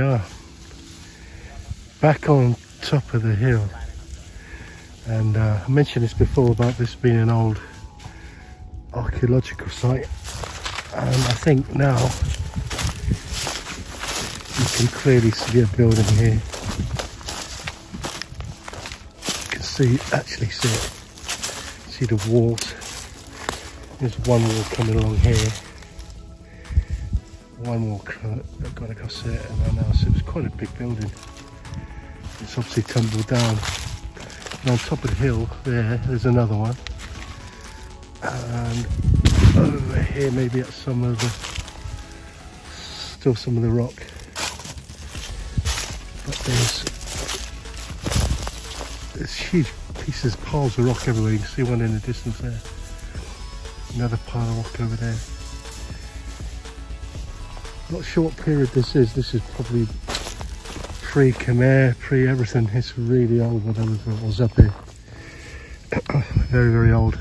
Yeah, back on top of the hill. And uh, I mentioned this before about this being an old archaeological site. And I think now you can clearly see a building here. You can see, actually see it. See the walls. There's one wall coming along here. One wall got across it and then else. It was quite a big building. It's obviously tumbled down. And on top of the hill there, there's another one. And over here, maybe at some of the, still some of the rock. But there's, there's huge pieces, piles of rock everywhere. You can see one in the distance there. Another pile of rock over there. Not sure what period this is. This is probably pre-Khmer, pre-everything. It's really old, whatever it was up here. very, very old.